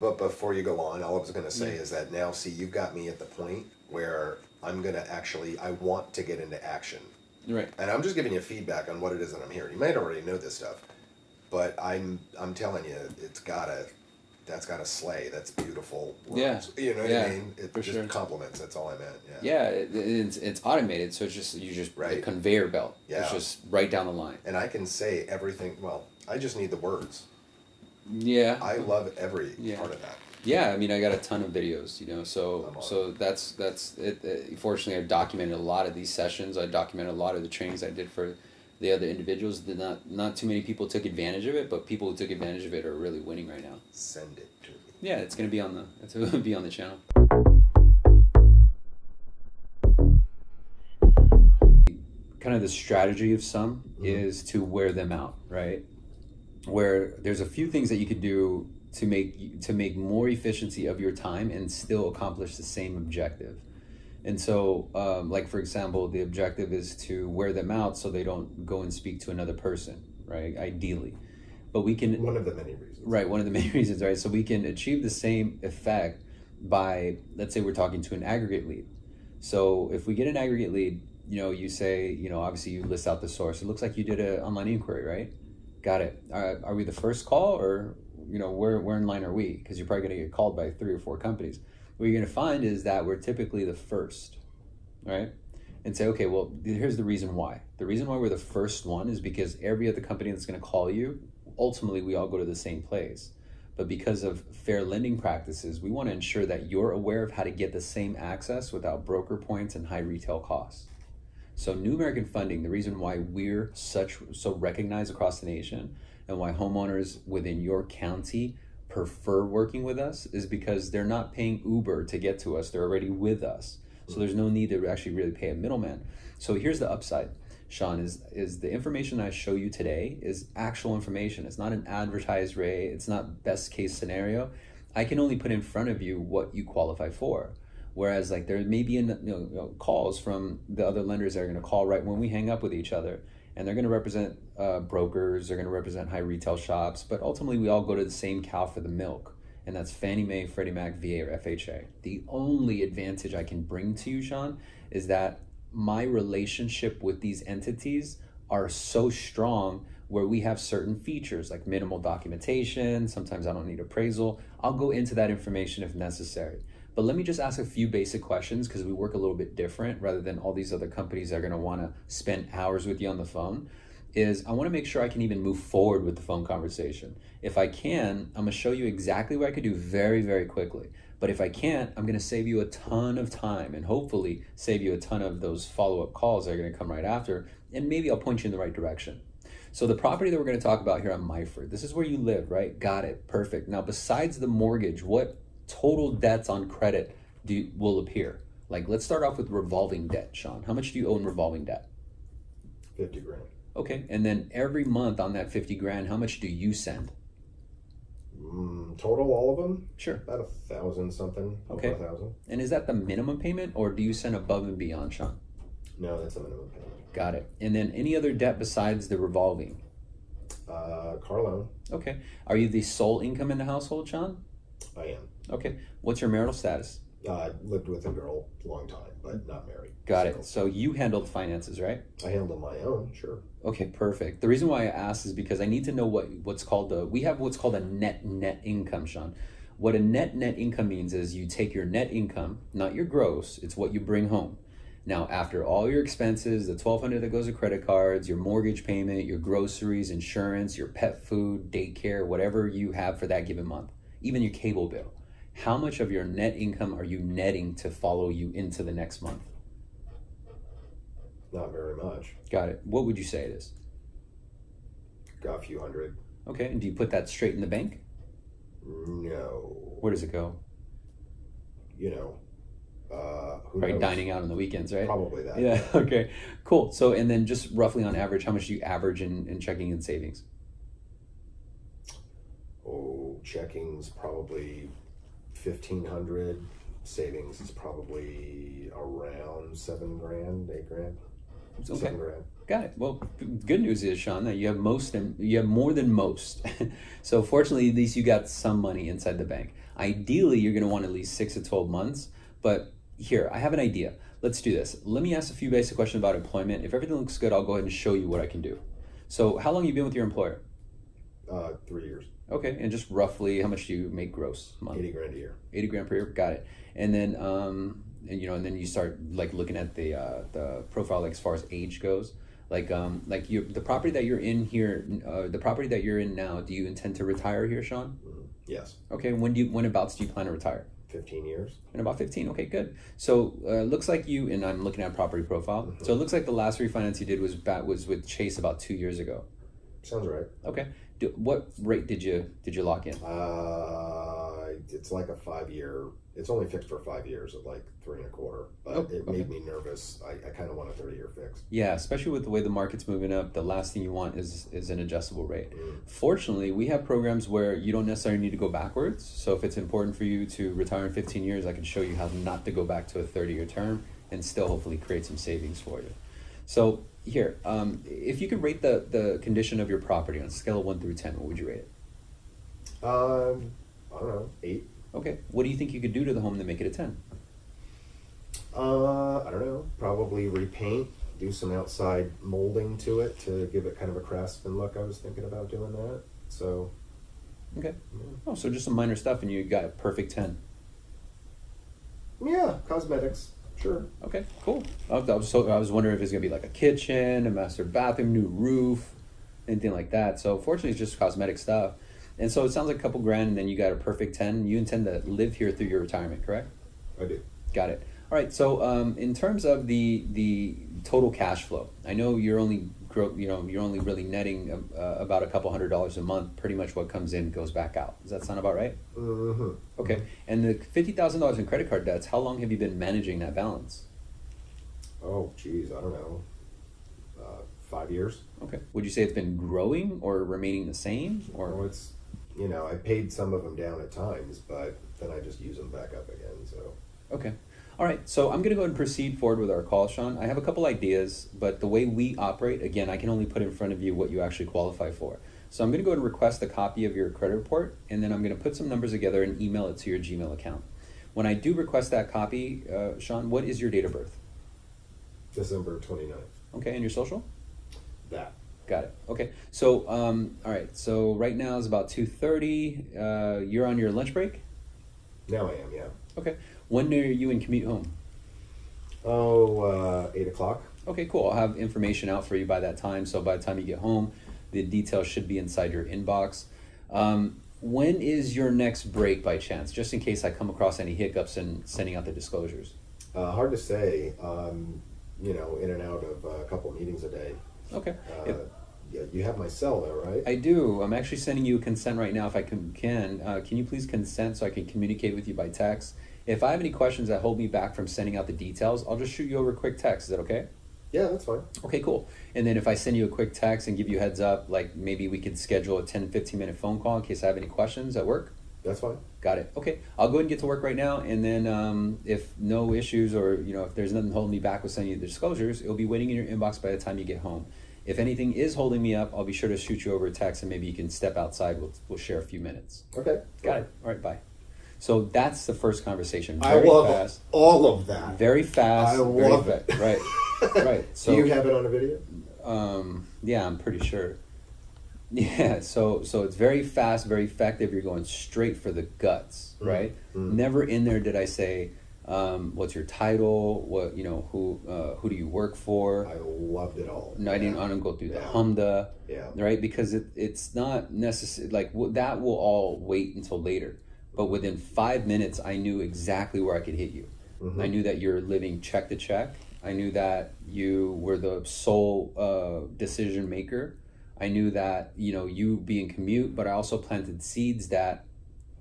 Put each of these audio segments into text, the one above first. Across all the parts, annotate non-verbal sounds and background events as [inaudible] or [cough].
But before you go on, all I was going to say Yeah. is that now, see, you've got me at the point where I'm going to actually, I want to get into action. Right. And I'm just giving you feedback on what it is that I'm hearing. You might already know this stuff, but I'm I'm telling you, it's gotta, that's gotta slay. That's beautiful. Yeah. You know what Yeah, I mean? It just sure. compliments. That's all I meant. Yeah. Yeah, it, it's it's automated, so it's just you just Right. conveyor belt. Yeah. It's just right down the line. And I can say everything. Well, I just need the words. Yeah. I love every Yeah. part of that. Yeah, I mean, I got a ton of videos, you know. So, so that's that's it. Uh, fortunately, I documented a lot of these sessions. I documented a lot of the trainings I did for the other individuals. Did not not too many people took advantage of it, but people who took advantage of it are really winning right now. Send it to me. Yeah, it's gonna be on the it's gonna be on the channel. Kind of the strategy of some is to wear them out, right? Where there's a few things that you could do to make to make more efficiency of your time and still accomplish the same objective. And so, um, like for example, the objective is to wear them out so they don't go and speak to another person, right? Ideally, but we can One of the many reasons. Right, one of the [laughs] main reasons, right? So we can achieve the same effect by, let's say, we're talking to an aggregate lead. So if we get an aggregate lead, you know, you say, you know, obviously you list out the source. It looks like you did an online inquiry, right? Got it. Uh, are we the first call, or you know, where where in line are we? Because you're probably going to get called by three or four companies. What you're going to find is that we're typically the first, right? And say, okay, well, here's the reason why. The reason why we're the first one is because every other company that's going to call you ultimately we all go to the same place. But because of fair lending practices, we want to ensure that you're aware of how to get the same access without broker points and high retail costs. So New American Funding, the reason why we're such so recognized across the nation and why homeowners within your county prefer working with us is because they're not paying Uber to get to us. They're already with us. So there's no need to actually really pay a middleman. So here's the upside. Sean, is is the information I show you today is actual information. It's not an advertised rate. It's not best case scenario. I can only put in front of you what you qualify for. Whereas, like there may be you know, calls from the other lenders that are going to call right when we hang up with each other, and they're going to represent uh, brokers. They're going to represent high retail shops, but ultimately we all go to the same cow for the milk, and that's Fannie Mae, Freddie Mac, VA, or FHA. The only advantage I can bring to you, Sean, is that my relationship with these entities are so strong where we have certain features like minimal documentation sometimes i don't need appraisal i'll go into that information if necessary but let me just ask a few basic questions because we work a little bit different rather than all these other companies that are going to want to spend hours with you on the phone is i want to make sure i can even move forward with the phone conversation if i can i'm going to show you exactly what i could do very very quickly but if I can't, I'm going to save you a ton of time and hopefully save you a ton of those follow up calls that are going to come right after. And maybe I'll point you in the right direction. So, the property that we're going to talk about here on Myford, this is where you live, right? Got it. Perfect. Now, besides the mortgage, what total debts on credit do will appear? Like, let's start off with revolving debt, Sean. How much do you owe in revolving debt? 50 grand. Okay. And then every month on that 50 grand, how much do you send? Mm, total, all of them? Sure. About a thousand something. Okay. A thousand. And is that the minimum payment or do you send above and beyond, Sean? No, that's a minimum payment. Got it. And then any other debt besides the revolving? Uh, car loan. Okay. Are you the sole income in the household, Sean? I am. Okay. What's your marital status? Uh, I lived with a girl a long time, but not married. Got Single. it. So you handled finances, right? I handle my own, sure. Okay, perfect. The reason why I asked is because I need to know what what's called the we have what's called a net net income, Sean. What a net net income means is you take your net income, not your gross, it's what you bring home. Now, after all your expenses, the 1200 that goes to credit cards, your mortgage payment, your groceries, insurance, your pet food, daycare, whatever you have for that given month, even your cable bill, how much of your net income are you netting to follow you into the next month? Not very much. Got it. What would you say it is? Got a few hundred. Okay, and do you put that straight in the bank? No. Where does it go? You know. Uh, who Right, knows? dining out on the weekends, right? Probably that. Yeah. [laughs] Okay. Cool. So, and then just roughly on average, how much do you average in, in checking and savings? Oh, checking's probably fifteen hundred. Savings is probably around seven grand, eight grand. Okay. Seven grand. Got it. Well, good news is, Sean, that you have most and you have more than most. [laughs] so, fortunately, at least you got some money inside the bank. Ideally, you're going to want at least six to 12 months. But here, I have an idea. Let's do this. Let me ask a few basic questions about employment. If everything looks good, I'll go ahead and show you what I can do. So, how long have you been with your employer? Uh, three years, Okay, and just roughly, how much do you make gross a month? eighty grand a year. 80 grand per year got it and then um and you know and then you start like looking at the uh the profile like as far as age goes like um like you the property that you're in here uh, the property that you're in now do you intend to retire here sean Mhm. Yes, okay when do you when abouts do you plan to retire fifteen years. in about 15 okay good so uh, looks like you and i'm looking at property profile so it looks like the last refinance you did was bat was with chase about two years ago Sounds right. okay do, what rate did you did you lock in Uh, it's like a five year. It's only fixed for five years at like three and a quarter, but Oh, it okay. made me nervous. I, I kind of want a thirty year fix. Yeah, especially with the way the market's moving up, the last thing you want is is an adjustable rate. Mm. Fortunately, we have programs where you don't necessarily need to go backwards. So if it's important for you to retire in 15 years, I can show you how not to go back to a 30 year term and still hopefully create some savings for you. So here, um, if you could rate the the condition of your property on a scale of one through 10, what would you rate it? Um, I don't know, eight. Okay, what do you think you could do to the home to make it a 10? Uh, I don't know. Probably repaint, do some outside molding to it to give it kind of a craftsman look. I was thinking about doing that. So, Okay. yeah, Oh, so just some minor stuff and you got a perfect 10. yeah cosmetics, sure. Okay, cool. I was, so, I was wondering if it's gonna be like a kitchen, a master bathroom, new roof, anything like that. So fortunately, it's just cosmetic stuff. And so it sounds like a couple grand, and then you got a perfect ten. You intend to live here through your retirement, correct? I do. Got it. All right. So um, in terms of the the total cash flow, I know you're only grow, you know you're only really netting uh, about a couple hundred dollars a month. Pretty much what comes in goes back out. Does that sound about right? Mm-hmm. Okay. And the fifty thousand dollars in credit card debts. How long have you been managing that balance? Oh, geez, I don't know. Uh, five years. Okay. Would you say it's been growing or remaining the same? Or Or it's, you know, I paid some of them down at times, but then I just use them back up again. So, okay. All right. So I'm going to go ahead and proceed forward with our call, Sean. I have a couple ideas, but the way we operate, again, I can only put in front of you what you actually qualify for. So I'm going to go ahead and request a copy of your credit report, and then I'm going to put some numbers together and email it to your Gmail account. When I do request that copy, uh, Sean, what is your date of birth? December 29th. Okay, and your social? That. Got it. Okay. So, um, all right. So right now is about two thirty. Uh, you're on your lunch break. Now I am, yeah. Okay. When are you in commute home? Oh, uh, 8 o'clock. Okay, cool. I'll have information out for you by that time. So by the time you get home, the details should be inside your inbox. Um, when is your next break by chance? Just in case I come across any hiccups in sending out the disclosures. Uh, hard to say. Um, you know, in and out of a couple meetings a day. Okay. Uh, If- yeah, you have my cell though, right? I do. I'm actually sending you a consent right now. If I can, can uh, can you please consent so I can communicate with you by text? If I have any questions that hold me back from sending out the details, I'll just shoot you over a quick text. Is that okay? yeah, that's fine. Okay, cool. And then if I send you a quick text and give you a heads up, like maybe we could schedule a 10, 15 minute phone call in case I have any questions at work. That's fine. Got it. Okay, I'll go ahead and get to work right now, and then um, if no issues or you know if there's nothing holding me back with sending you the disclosures, it'll be waiting in your inbox by the time you get home. If anything is holding me up, I'll be sure to shoot you over a text, and maybe you can step outside. We'll we'll share a few minutes. Okay. Got it. All right, bye. So that's the first conversation. I love fast. all of that. Very fast. I very love fa- it. Right. [laughs] Right. So Do you have it on a video? um, yeah, I'm pretty sure. [laughs] Yeah, so so it's very fast, very effective. You're going straight for the guts, Mm, right? mm. Never in there did I say, um, "What's your title? What you know? Who uh, who do you work for?" I loved it all. no, I didn't. Yeah. I didn't go through the Yeah. humda, Yeah. right? Because it, it's not necessary. Like w- that will all wait until later. But within five minutes, I knew exactly where I could hit you. Mhm. I knew that you're living check to check. I knew that you were the sole uh, decision maker. I knew that you know you being commute, but I also planted seeds that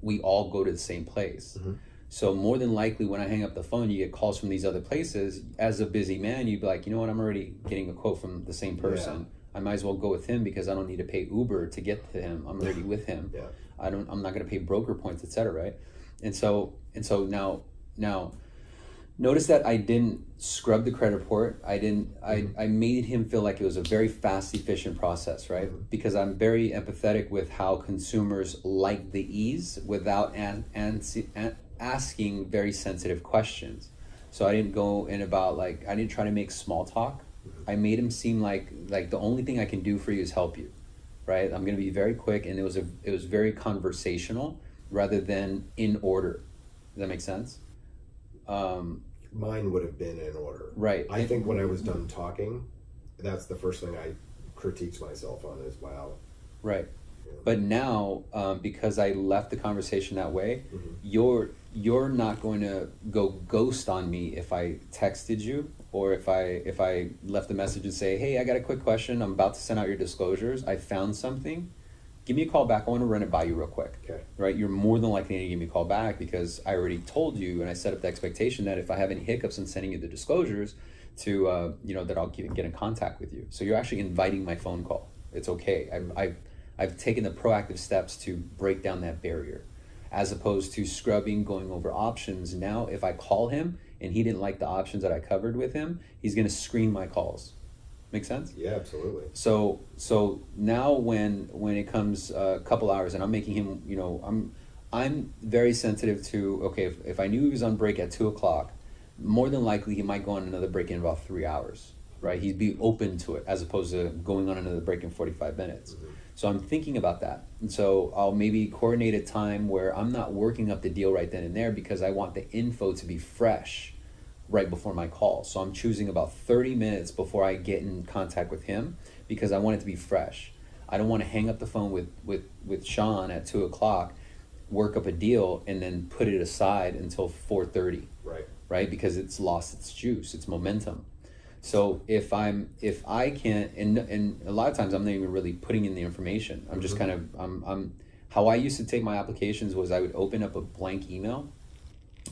we all go to the same place. Mhm. So more than likely, when I hang up the phone, you get calls from these other places. As a busy man, you'd be like, you know what? I'm already getting a quote from the same person. I might as well go with him because I don't need to pay Uber to get to him. I'm already with him. Yeah. I don't. I'm not going to pay broker points, etc. Right? And so and so now now Notice that I didn't scrub the credit report. I didn't. Mm-hmm. I, I made him feel like it was a very fast, efficient process, right? Mm-hmm. Because I'm very empathetic with how consumers like the ease without an, an, an, asking very sensitive questions. So I didn't go in about like I didn't try to make small talk. Mm-hmm. I made him seem like like the only thing I can do for you is help you, right? I'm gonna be very quick, and it was a it was very conversational rather than in order. Does that make sense? Um, Mine would have been in order. Right. I think when I was done talking, that's the first thing I critiqued myself on is wow. Right. Yeah. But now, um, because I left the conversation that way, Mhm. you're you're not going to go ghost on me if I texted you or if I if I left a message and say, "Hey, I got a quick question. I'm about to send out your disclosures. I found something. Give me a call back. I want to run it by you real quick." Okay. Right? You're more than likely going to give me a call back because I already told you and I set up the expectation that if I have any hiccups in sending you the disclosures, to uh, you know that I'll get, get in contact with you. So you're actually inviting my phone call. It's okay. I've, I've I've taken the proactive steps to break down that barrier, as opposed to scrubbing, going over options. Now, if I call him and he didn't like the options that I covered with him, he's gonna screen my calls. Make sense? Yeah, absolutely. So so now when when it comes a couple hours and I'm making him, you know, I'm I'm very sensitive to okay if, if I knew he was on break at two o'clock, more than likely he might go on another break in about three hours, right? He'd be open to it as opposed to going on another break in forty five minutes. Mm-hmm. So I'm thinking about that, and so I'll maybe coordinate a time where I'm not working up the deal right then and there because I want the info to be fresh right before my call. So I'm choosing about 30 minutes before I get in contact with him because I want it to be fresh. I don't want to hang up the phone with, with, with Sean at two o'clock, work up a deal, and then put it aside until 4.30, Right. right? Because it's lost its juice, its momentum. So if I'm if I can't and and a lot of times I'm not even really putting in the information. I'm just Mhm. kind of I'm I'm how I used to take my applications was I would open up a blank email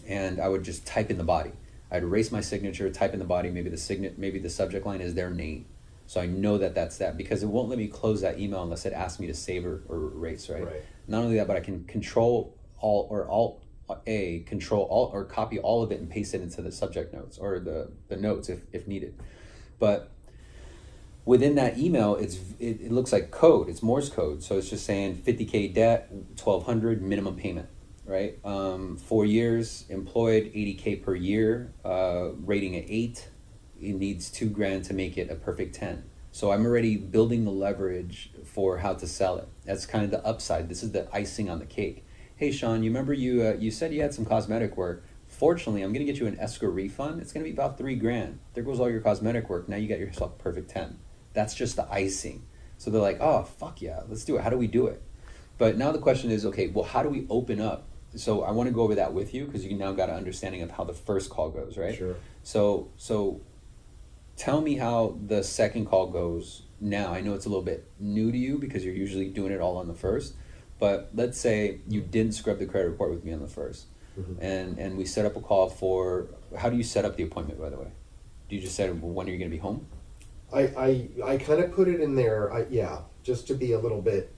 and I would just type in the body. I'd erase my signature, type in the body, maybe the signet maybe the subject line is their name. So I know that that's that because it won't let me close that email unless it asks me to save or, or erase, right? Right. Not only that, but I can control all or alt a control all or copy all of it and paste it into the subject notes or the the notes if if needed. But within that email, it's it, it looks like code. It's Morse code, so it's just saying 50k debt, 1200 minimum payment, right? Um, four years, employed, 80k per year, uh, rating at eight. It needs two grand to make it a perfect 10. So I'm already building the leverage for how to sell it. That's kind of the upside. This is the icing on the cake. Hey Sean, you remember you uh, you said you had some cosmetic work. Fortunately, I'm gonna get you an escrow refund. It's gonna be about three grand. There goes all your cosmetic work. Now you got yourself a perfect ten. That's just the icing. So they're like, oh fuck yeah, let's do it. How do we do it? But now the question is, okay, well, how do we open up? So I want to go over that with you because you now got an understanding of how the first call goes, right? Sure. So so tell me how the second call goes now. I know it's a little bit new to you because you're usually doing it all on the first. But let's say you didn't scrub the credit report with me on the 1st Mhm. and and we set up a call for. How do you set up the appointment, by the way? Do you just say well, when are you going to be home? I, I, I kind of put it in there, I, yeah, just to be a little bit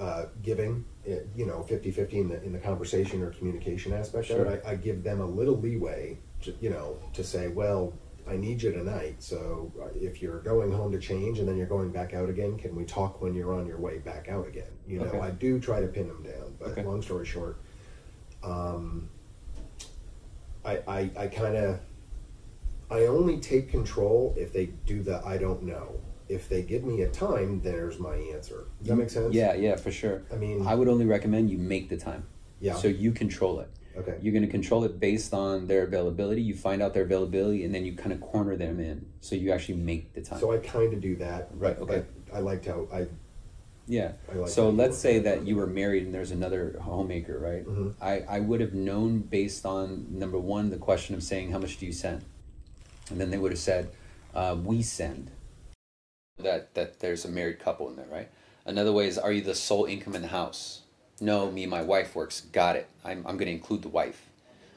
uh, giving, eh, you know, 50 50 in the, in the conversation or communication aspect of Sure. it. I, I give them a little leeway, to, you know, to say, well, I need you tonight. So uh, if you're going home to change and then you're going back out again, can we talk when you're on your way back out again? You know, Okay. I do try to pin them down, but Okay. long story short, um, I, I, I kind of I only take control if they do the I don't know. If they give me a time, there's my answer. Does that make sense? Yeah, yeah, for sure. I mean, I would only recommend you make the time. yeah. So you control it. Okay. You're going to control it based on their availability. You find out their availability, and then you kind of corner them in. So you actually make the time. So I kind of do that. Right, okay. but I liked how I. yeah. I like so let's say that you were married and there's another homemaker, right? Mhm. I, I would have known based on number one, the question of saying, How much do you send? And then they would have said, uh, We send. That, that there's a married couple in there, right? Another way is, Are you the sole income in the house? No, me and my wife works. Got it. I'm, I'm going to include the wife.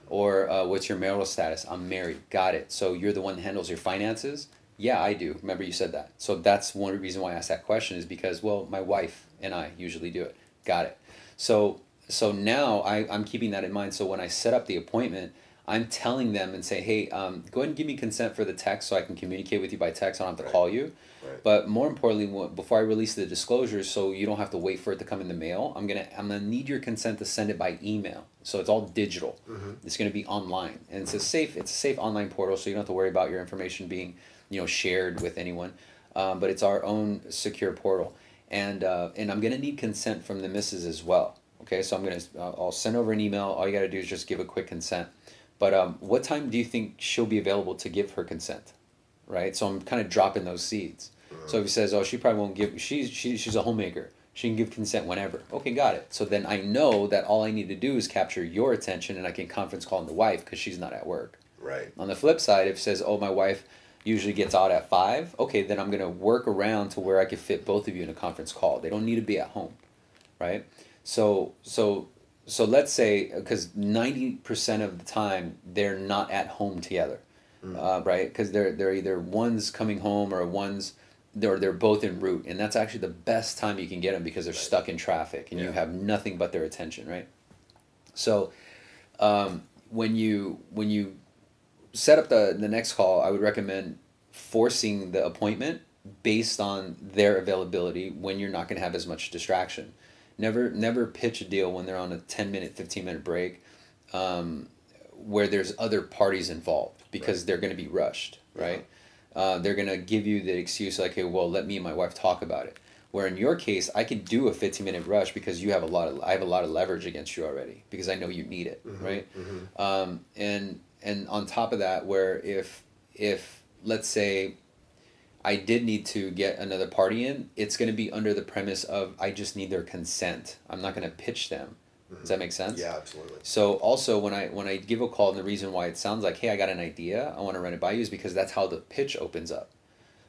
Or uh, what's your marital status? I'm married. Got it. So you're the one that handles your finances? Yeah, I do. Remember you said that. So that's one reason why I asked that question is because well, my wife and I usually do it. Got it. So so now I, I'm keeping that in mind. So when I set up the appointment, I'm telling them and say, hey, um, go ahead and give me consent for the text so I can communicate with you by text. I don't have to Right. call you. Right. But more importantly, before I release the disclosures, so you don't have to wait for it to come in the mail, I'm gonna I'm gonna need your consent to send it by email. So it's all digital. Mm-hmm. It's gonna be online, and it's a safe it's a safe online portal, so you don't have to worry about your information being you know shared with anyone. Um, but it's our own secure portal, and uh, and I'm gonna need consent from the missus as well. Okay, so I'm gonna uh, I'll send over an email. All you gotta do is just give a quick consent. But um, what time do you think she'll be available to give her consent? Right, so I'm kind of dropping those seeds. So if he says, "Oh, she probably won't give," she's she, she's a homemaker. She can give consent whenever. Okay, got it. So then I know that all I need to do is capture your attention, and I can conference call the wife because she's not at work. Right. On the flip side, if it says, "Oh, my wife usually gets out at 5, okay, then I'm gonna work around to where I can fit both of you in a conference call. They don't need to be at home, right? So so so let's say because ninety percent of the time they're not at home together, uh, right? Because they're they're either one's coming home or one's they're they're both en route, and that's actually the best time you can get them because they're stuck in traffic and you have nothing but their attention, right? So um, when you when you set up the the next call, I would recommend forcing the appointment based on their availability when you're not going to have as much distraction. Never never pitch a deal when they're on a 10 minute 15 minute break um, where there's other parties involved because they're going to be rushed, right? Uh, they're going to give you the excuse like, hey, well, let me and my wife talk about it. Where in your case, I could do a 15 minute rush because you have a lot of I have a lot of leverage against you already because I know you need it, right? Mm-hmm. um, and and on top of that where if if let's say i did need to get another party in it's going to be under the premise of i just need their consent. I'm not going to pitch them. Does that make sense? Yeah, absolutely. so also when i when i give a call and the reason why it sounds like hey i got an idea i want to run it by you is because that's how the pitch opens up.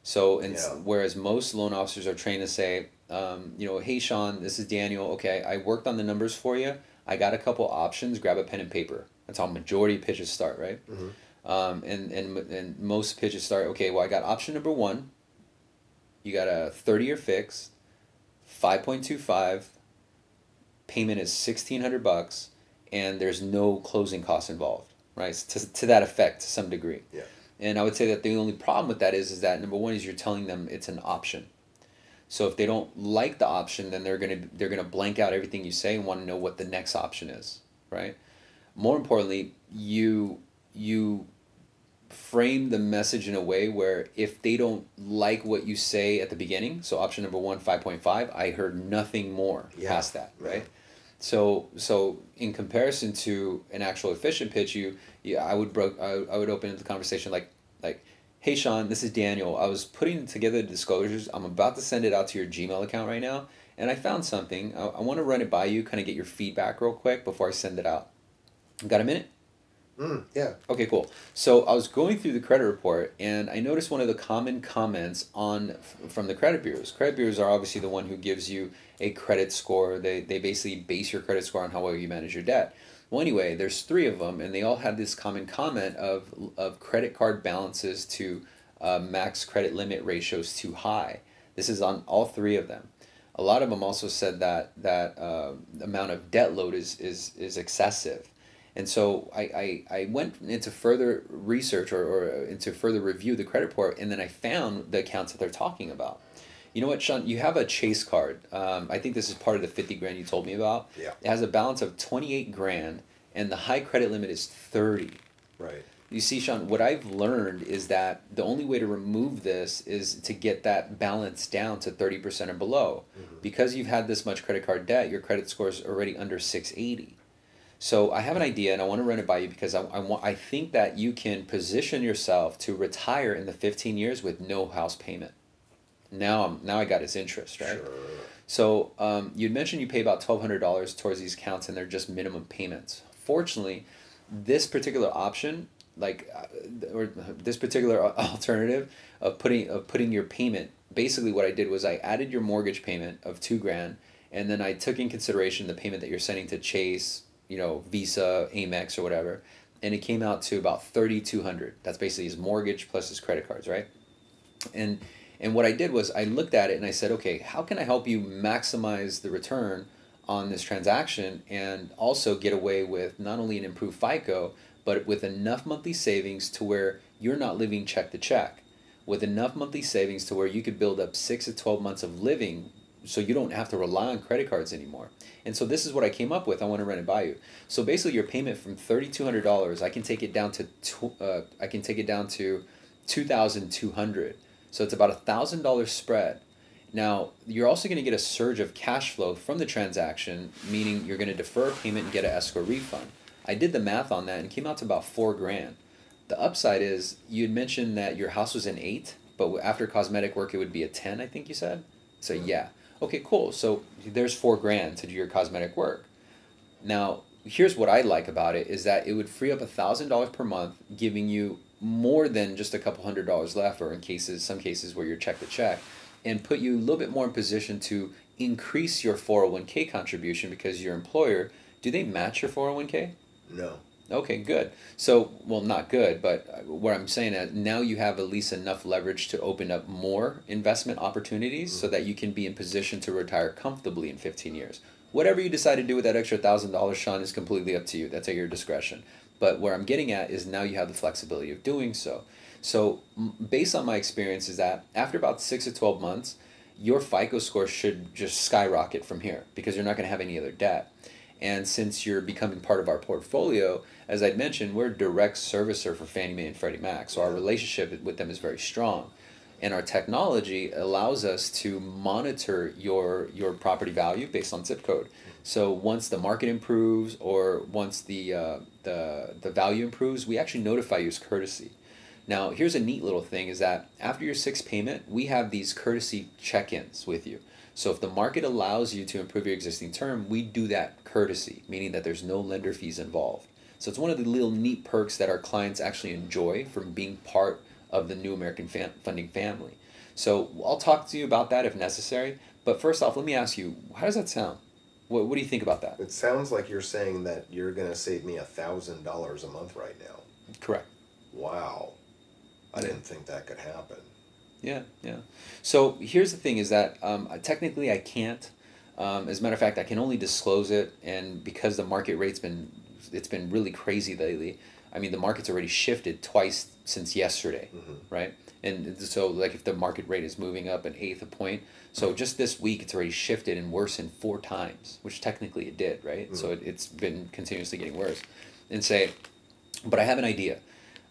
So and Yeah. whereas most loan officers are trained to say um, you know hey sean this is daniel. Okay i worked on the numbers for you. I got a couple options. Grab a pen and paper. That's how majority of pitches start right? Mhm. Um, and, and and most pitches start okay well i got option number one. You got a 30 year fixed 5.25 payment is 1600 bucks and there's no closing costs involved right? To, to that effect to some degree. Yeah. and i would say that the only problem with that is is that number one is you're telling them it's an option. So if they don't like the option then they're gonna they're gonna blank out everything you say and want to know what the next option is right? More importantly you you frame the message in a way where if they don't like what you say at the beginning so option number one 5.5 i heard nothing more Yeah. past that Yeah. right? So so in comparison to an actual efficient pitch you yeah i would bro- I, I would open the conversation like like hey sean this is daniel. I was putting together the disclosures. I'm about to send it out to your gmail account right now and i found something. I, I want to run it by you kind of get your feedback real quick before i send it out. Got a minute Mm, yeah. Okay, cool. So I was going through the credit report and I noticed one of the common comments on from the credit bureaus. Credit bureaus are obviously the one who gives you a credit score. They they basically base your credit score on how well you manage your debt. Well, anyway, there's three of them, and they all had this common comment of of credit card balances to uh, max credit limit ratios too high. This is on all three of them. A lot of them also said that that uh, amount of debt load is is is excessive. And so I, I, I went into further research or, or into further review the credit report, and then I found the accounts that they're talking about. You know what, Sean? You have a Chase card. Um, I think this is part of the 50 grand you told me about. Yeah. It has a balance of 28 grand, and the high credit limit is 30. Right. You see, Sean, what I've learned is that the only way to remove this is to get that balance down to 30% or below. Because you've had this much credit card debt, your credit score is already under 680. So I have an idea and I want to run it by you because I, I, want, I think that you can position yourself to retire in the 15 years with no house payment. Now, I'm, now I got his interest, right? Sure. So um, you'd mentioned you pay about twelve hundred dollars towards these accounts, and they're just minimum payments. Fortunately, this particular option, like, uh, or this particular [laughs] alternative of putting of putting your payment, basically what I did was I added your mortgage payment of two grand, and then I took in consideration the payment that you're sending to Chase, you know, Visa, Amex, or whatever, and it came out to about thirty two hundred. That's basically his mortgage plus his credit cards, right? And and what I did was I looked at it and I said, okay, how can I help you maximize the return on this transaction and also get away with not only an improved FICO, but with enough monthly savings to where you're not living check to check. With enough monthly savings to where you could build up six to 12 months of living so you don't have to rely on credit cards anymore. And so this is what I came up with. I want to run it by you. So basically, your payment from thirty two hundred dollars, I can take it down to tw- uh, I can take it down to two thousand two hundred. So it's about a thousand dollars spread. Now you're also going to get a surge of cash flow from the transaction, meaning you're going to defer payment and get an escrow refund. I did the math on that and came out to about four grand. The upside is you had mentioned that your house was an eight, but after cosmetic work it would be a ten. I think you said. So yeah. Okay, cool. So there's four grand to do your cosmetic work. Now, here's what I like about it is that it would free up a thousand dollars per month, giving you more than just a couple hundred dollars left, or in cases, some cases where you're check to check, and put you a little bit more in position to increase your 401k contribution because your employer, do they match your 401k? No. Okay, good. So, well, not good, but uh, what I'm saying is now you have at least enough leverage to open up more investment opportunities mm-hmm. so that you can be in position to retire comfortably in 15 years. Whatever you decide to do with that extra thousand dollars, Sean, is completely up to you. That's at your discretion. But where I'm getting at is now you have the flexibility of doing so. So, based on my experience, is that after about six to 12 months, your FICO score should just skyrocket from here because you're not going to have any other debt. And since you're becoming part of our portfolio, as I'd mentioned, we're a direct servicer for Fannie Mae and Freddie Mac. So our relationship with them is very strong. And our technology allows us to monitor your your property value based on zip code. So once the market improves or once the uh, the the value improves, we actually notify you as courtesy. Now, here's a neat little thing: is that after your sixth payment, we have these courtesy check-ins with you. So if the market allows you to improve your existing term, we do that courtesy, meaning that there's no lender fees involved. So it's one of the little neat perks that our clients actually enjoy from being part of the New American fam- Funding family. So I'll talk to you about that if necessary. But first off, let me ask you, how does that sound? What, what do you think about that? It sounds like you're saying that you're going to save me a $1,000 a month right now. Correct. Wow. I didn't think that could happen. Yeah, yeah. So here's the thing: is that um, technically I can't. Um, as a matter of fact, I can only disclose it, and because the market rate's been it's been really crazy lately. I mean, the market's already shifted twice since yesterday, mm-hmm. right? And so, like, if the market rate is moving up an eighth a point, so just this week it's already shifted and worsened four times, which technically it did, right? Mm-hmm. So it, it's been continuously getting worse. And say, but I have an idea.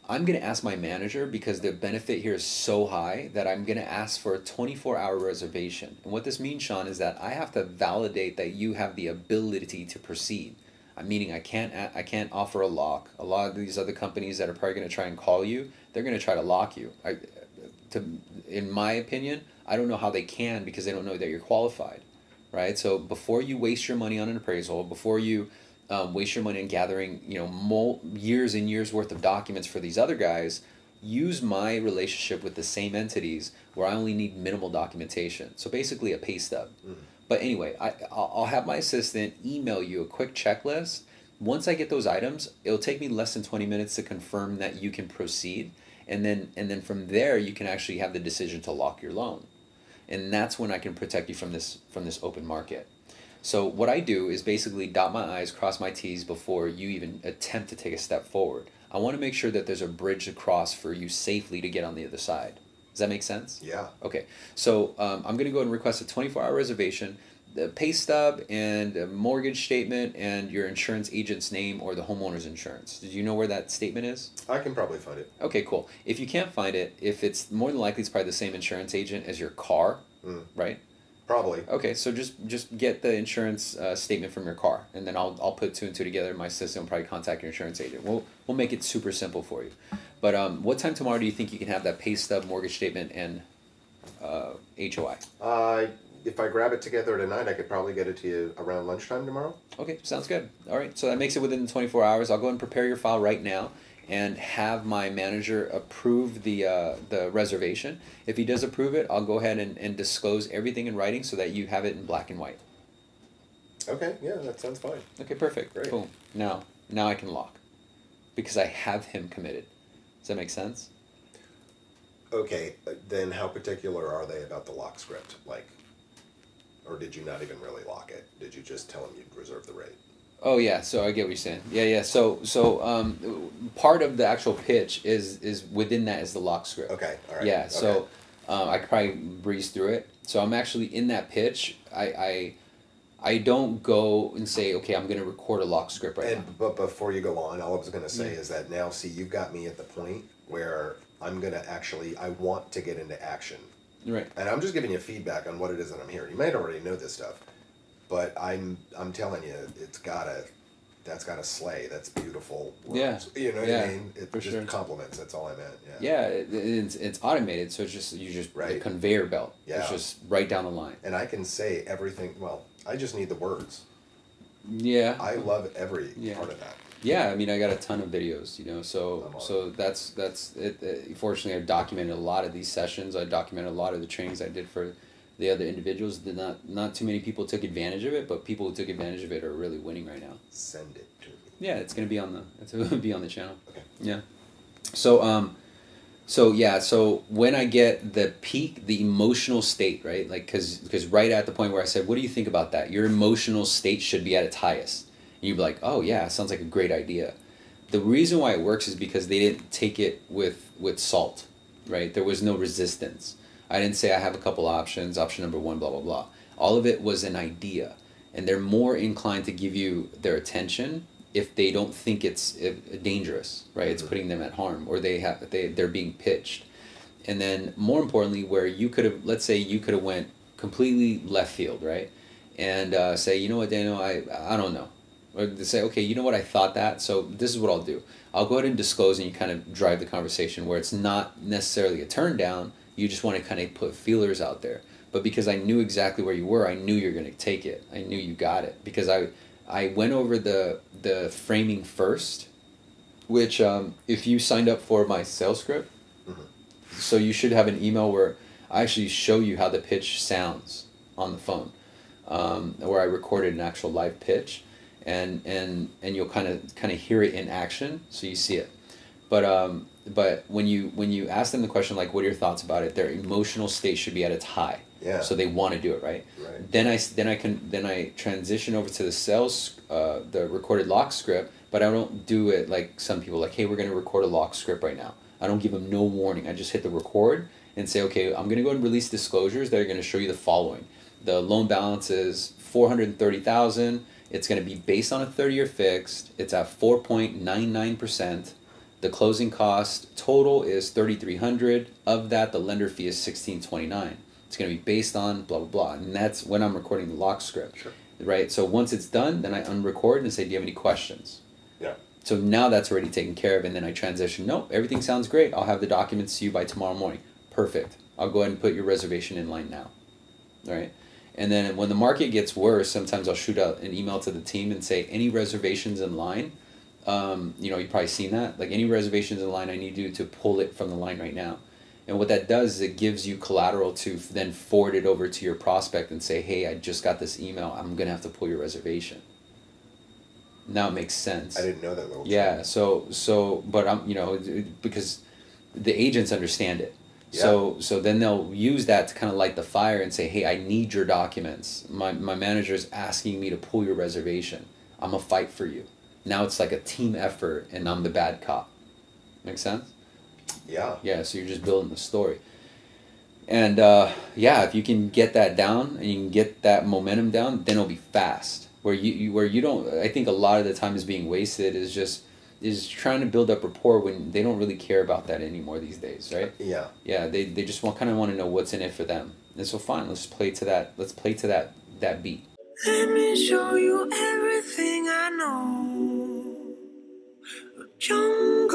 I'm going to ask my manager because the benefit here is so high that I'm going to ask for a 24 hour reservation. And what this means, Sean, is that I have to validate that you have the ability to proceed. I'm meaning I can't I can't offer a lock. A lot of these other companies that are probably going to try and call you, they're going to try to lock you. I, to, in my opinion, I don't know how they can because they don't know that you're qualified, right? So before you waste your money on an appraisal, before you um, waste your money in gathering, you know, years and years worth of documents for these other guys. Use my relationship with the same entities where I only need minimal documentation. So basically, a pay stub. Mm. But anyway, I I'll have my assistant email you a quick checklist. Once I get those items, it'll take me less than twenty minutes to confirm that you can proceed, and then and then from there you can actually have the decision to lock your loan, and that's when I can protect you from this from this open market. So what I do is basically dot my I's, cross my T's before you even attempt to take a step forward. I want to make sure that there's a bridge across for you safely to get on the other side. Does that make sense? Yeah. Okay. So um, I'm going to go and request a 24 hour reservation, the pay stub, and a mortgage statement, and your insurance agent's name or the homeowner's insurance. Do you know where that statement is? I can probably find it. Okay, cool. If you can't find it, if it's more than likely it's probably the same insurance agent as your car, mm. right? Probably. Okay, so just just get the insurance uh, statement from your car, and then I'll, I'll put two and two together. My system will probably contact your insurance agent. We'll we'll make it super simple for you. But um, what time tomorrow do you think you can have that pay stub, mortgage statement, and uh, HOI? Uh, if I grab it together tonight, I could probably get it to you around lunchtime tomorrow. Okay, sounds good. All right, so that makes it within twenty four hours. I'll go and prepare your file right now and have my manager approve the uh, the reservation. If he does approve it, I'll go ahead and, and disclose everything in writing so that you have it in black and white. Okay, yeah, that sounds fine. Okay, perfect. Great. Boom. Now, now I can lock because I have him committed. Does that make sense? Okay, then how particular are they about the lock script? Like, or did you not even really lock it? Did you just tell them you'd reserve the rate? Oh yeah, so I get what you're saying. Yeah, yeah. So so um, part of the actual pitch is is within that is the lock script. Okay, all right. Yeah. okay. So um, I could probably breeze through it. So I'm actually in that pitch. I I, I don't go and say okay I'm gonna record a lock script right now. But before you go on, all I was gonna say Yeah. is that now, see, you've got me at the point where I'm gonna actually, I want to get into action, Right. and I'm just giving you feedback on what it is that I'm hearing. You might already know this stuff, but I'm I'm telling you, it's gotta, that's gotta slay. That's beautiful. Yeah. You know what Yeah, I mean? It's for just sure. compliments. That's all I meant. Yeah. Yeah, it, it's it's automated, so it's just you just Right. conveyor belt. Yeah. It's just right down the line. And I can say everything. Well, I just need the words. Yeah. I love every Yeah. part of that. Yeah, I mean, I got a ton of videos, you know. So, so that's that's it. it. Fortunately, I've documented a lot of these sessions. I documented a lot of the trainings I did for the other individuals. Did not not too many people took advantage of it, but people who took advantage of it are really winning right now. Send it to me. Yeah, it's gonna be on the it's gonna [laughs] be on the channel. Okay. Yeah. So um, so yeah, so when I get the peak, the emotional state, right? Like, cause, cause right at the point where I said, "What do you think about that?" Your emotional state should be at its highest. And you'd be like, "Oh yeah, sounds like a great idea." The reason why it works is because they didn't take it with with salt, right? There was no resistance. I didn't say I have a couple options. Option number one, blah blah blah. All of it was an idea, and they're more inclined to give you their attention if they don't think it's uh, dangerous, right? It's Mhm. putting them at harm, or they have they they're being pitched, and then more importantly, where you could have, let's say you could have went completely left field, right, and uh, say, you know what, Daniel, I I don't know, or to say, okay, you know what, I thought that, so this is what I'll do. I'll go ahead and disclose, and you kind of drive the conversation where it's not necessarily a turn down. You just want to kind of put feelers out there. But because I knew exactly where you were, I knew you're going to take it. I knew you got it because I I went over the the framing first, which um, if you signed up for my sales script, Mhm. so you should have an email where I actually show you how the pitch sounds on the phone, um, where I recorded an actual live pitch, and and and you'll kind of kind of hear it in action, so you see it. But um, but when you when you ask them the question like, "What are your thoughts about it?" Their emotional state should be at its high. Yeah. So they want to do it right. Right. Then I then I can then I transition over to the sales uh, the recorded lock script, but I don't do it like some people like, hey, we're gonna record a lock script right now. I don't give them no warning. I just hit the record and say, okay, I'm gonna go and release disclosures that are gonna show you the following: the loan balance is four hundred thirty thousand. It's gonna be based on a thirty year fixed. It's at four point nine nine percent. The closing cost total is thirty three hundred. Of that, the lender fee is sixteen twenty nine. It's going to be based on blah blah blah, and that's when I'm recording the lock script. Sure. Right. So once it's done, then I unrecord and say, "Do you have any questions?" Yeah. So now that's already taken care of, and then I transition. Nope, everything sounds great. I'll have the documents to you by tomorrow morning. Perfect. I'll go ahead and put your reservation in line now. All right. And then when the market gets worse, sometimes I'll shoot out an email to the team and say, any reservations in line, um, you know, you've probably seen that. Like any reservations in line, I need you to pull it from the line right now. And what that does is it gives you collateral to then forward it over to your prospect and say, hey, I just got this email. I'm going to have to pull your reservation. Now it makes sense. I didn't know that little. Yeah. So so, but I'm you know because the agents understand it. Yeah. So so then they'll use that to kind of light the fire and say, hey, I need your documents. My my manager is asking me to pull your reservation. I'm gonna fight for you. Now it's like a team effort, and I'm the bad cop. Make sense? Yeah. Yeah. So you're just building the story. And uh, yeah, if you can get that down and you can get that momentum down, then it'll be fast. Where you, you where you don't, I think a lot of the time is being wasted is just is trying to build up rapport when they don't really care about that anymore these days, right? Yeah. Yeah, they, they just want kind of want to know what's in it for them. And so fine, let's play to that. Let's play to that that beat. Let me show you everything I know. But you're